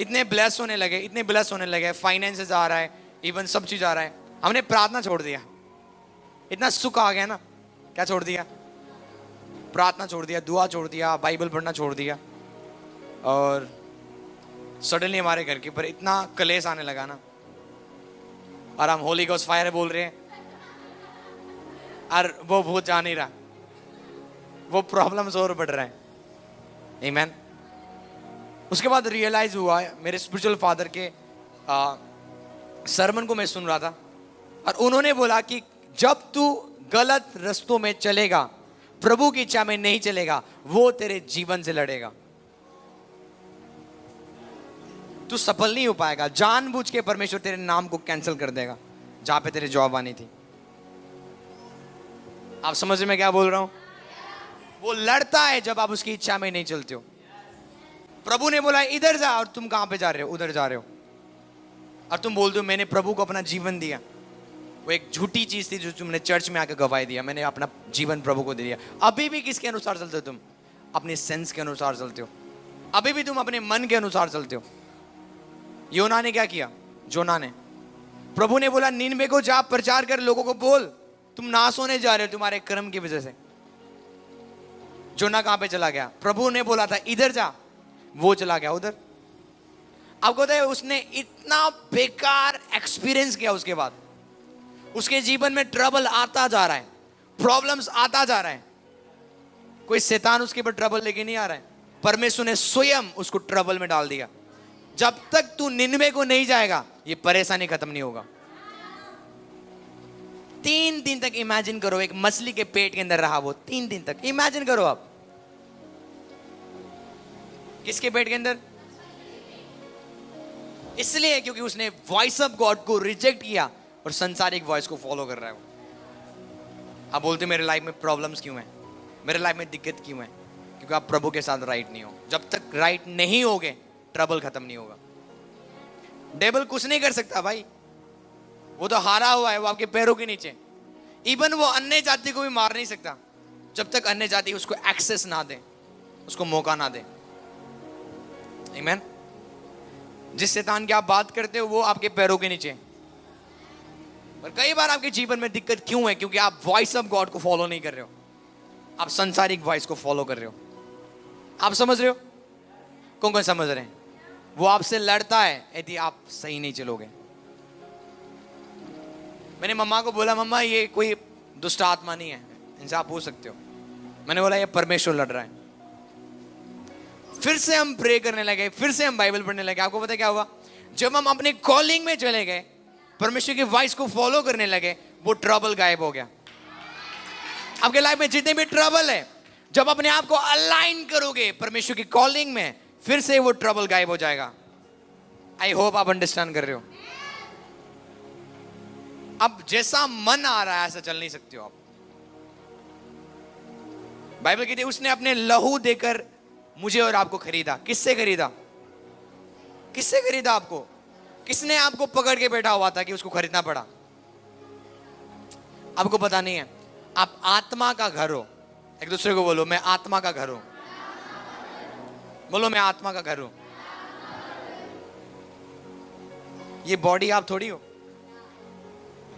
इतने ब्लेस होने लगे, इतने ब्लेस होने लगे फाइनेंसेस आ रहा है इवन सब चीज़ आ रहा है। हमने प्रार्थना छोड़ दिया। इतना सुख आ गया ना, क्या छोड़ दिया? प्रार्थना छोड़ दिया, दुआ छोड़ दिया, बाइबल पढ़ना छोड़ दिया। और सडनली हमारे घर के ऊपर इतना कलेस आने लगा ना। और हम होली गोस फायर बोल रहे हैं। और वो भूत जा नहीं रहा। वो प्रॉब्लम्स और बढ़ रहे हैं। Amen. उसके बाद रियलाइज़ हुआ मेरे स्पिरिचुअल फादर के सरमन को मैं सुन रहा था। और उन्होंने बोला कि जब तू गलत रस्तों में चलेगा, प्रभु की इच्छा में नहीं चलेगा, वो तेरे जीवन से लड़ेगा। तू सफल नहीं हो पाएगा। जानबूझ के परमेश्वर तेरे नाम को कैंसिल कर देगा, जहाँ पे तेरे जॉब आनी थी। आप समझ में क्या बोल रहा हूँ? वो लड़ता है जब आप उसकी इच्छा में नहीं चलते हो। प्रभु ने बोला, इधर जा और तुम कहाँ पे जा रहे हो? उधर जा रहे हो। और तुम बोलते हो मैंने प्रभु को अपना जीवन दिया। वो एक झूठी चीज़ थी जो तुमने चर्च में आकर गवाई दिया। मैंने अपना जीवन प्रभु को दे दिया। अभी भी किसके अनुसार चलते हो तुम? अपने सेंस के अनुसार चलते हो। अभी भी तुम अपने मन के अनुसार चलते हो। योना ने क्या किया? जोना ने। प्रभु ने बोला, निन्वे को जा, प्रचार कर, लोगों को बोल। तुम नाश होने जा रहे हो तुम्हारे कर्म की वजह से। जोना कहाँ पे चला गया? प्रभु ने बोला था, इधर जा। वो चला गया उधर। आपको है उसने इतना बेकार एक्सपीरियंस किया उसके बाद। उसके जीवन में ट्रबल आता जा रहा है प्रॉब्लम्स आता जा रहा है। कोई शैतान उसके ऊपर ट्रबल लेके नहीं आ रहा है। परमेश्वर ने स्वयं उसको ट्रबल में डाल दिया। जब तक तू निन्वे को नहीं जाएगा, ये परेशानी खत्म नहीं होगा। तीन दिन तक इमेजिन करो, एक मछली के पेट के अंदर रहा वो। तीन दिन तक। इमेजिन करो आप। किसके पेट के अंदर? इसलिए क्योंकि उसने वॉइस ऑफ़ गॉड को रिजेक्ट किया और संसारिक वॉइस को फॉलो कर रहा है वो। आप बोलते मेरे लाइफ में प्रॉब्लम्स क्यों हैं? मेरे लाइफ में दिक्कत क्यों है? क्योंकि आप प्रभु के साथ राइट नहीं हो। जब तक राइट नहीं होगे ट्रबल खत्म नहीं होगा। डेबल कुछ नहीं कर सकता भाई। वो तो हारा हुआ है, वो आपके पैरों के नीचे। इवन वो अन्य जाति को भी मार नहीं सकता। जब तक अन्य जाति उसको एक्सेस ना दे, उसको मौका ना दे। Amen? जिस शैतान की आप बात करते हो, वो आपके पैरों के नीचे पर कई बार आपके जीवन में दिक्कत क्यों है? क्योंकि आप वॉइस ऑफ़ गॉड को फॉलो नहीं कर रहे हो। आप संसारिक वॉइस को फॉलो कर रहे हो। आप समझ रहे हो? कौन कौन समझ रहे हैं? वो आपसे लड़ता है, यदि आप सही नहीं चलोगे। मैंने मम्मा को बोला, मम्मा, ये कोई दुष्ट आत्मा नहीं है। इनसे आप पूछ सकते हो। मैंने बोला, ये परमेश्वर लड़ रहा है। फिर से हम प्रे करने लगे, फिर से हम बाइबल पढ़ने लगे। आपको पता क्या हुआ? जब हम अपने कॉलिंग में चले गए, परमेश्वर की वॉइस को फॉलो करने लगे, वो ट्रबल गायब हो गया। आपके लाइफ में जितने भी ट्रबल है, जब अपने आप को अलाइन करोगे परमेश्वर की कॉलिंग में, फिर से वो ट्रबल गायब हो जाएगा। आई होप आप अंडरस्टैंड कर रहे हो। अब जैसा मन आ रहा है, ऐसा चल नहीं सकते हो आप। बाइबल कहती उसने अपने लहू देकर मुझे और आपको खरीदा। किससे खरीदा? किससे खरीदा आपको? किसने आपको पकड़ के बैठा हुआ था कि उसको खरीदना पड़ा? आपको पता नहीं है। आप आत्मा का घर हो। एक दूसरे को बोलो, मैं आत्मा का घर हूँ। बोलो, मैं आत्मा का घर हूँ। ये बॉडी आप थोड़ी हो।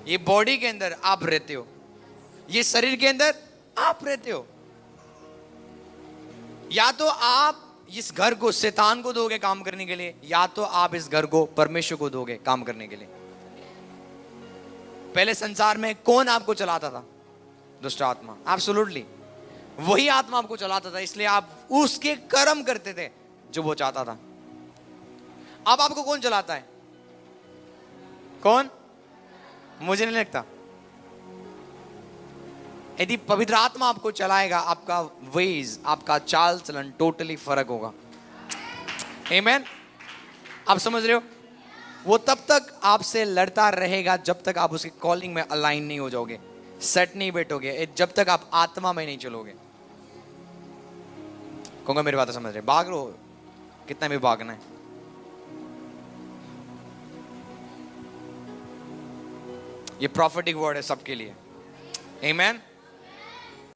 ये बॉडी के अंदर आप रहते हो। ये शरीर के अंदर आप रहते हो। या तो आप इस घर को शैतान को दोगे काम करने के लिए, या तो आप इस घर को परमेश्वर को दोगे काम करने के लिए। पहले संसार में कौन आपको चलाता था? दुष्ट आत्मा। एब्सोल्युटली वही आत्मा आपको चलाता था, इसलिए आप उसके कर्म करते थे जो वो चाहता था। अब आपको कौन चलाता है? कौन? मुझे नहीं लगता। यदि पवित्र आत्मा आपको चलाएगा, आपका वेज आपका चाल चलन टोटली फ़र्क होगा। Amen? आप समझ रहे हो? वो तब तक आपसे लड़ता रहेगा जब तक आप उसकी कॉलिंग में अलाइन नहीं हो जाओगे। सेट नहीं बैठोगे जब तक आप आत्मा में नहीं चलोगे। कहूँगा मेरी बात समझ रहे भाग लो कितना भी भागना है। ये प्रॉफिटिक वर्ड है सबके लिए। Amen?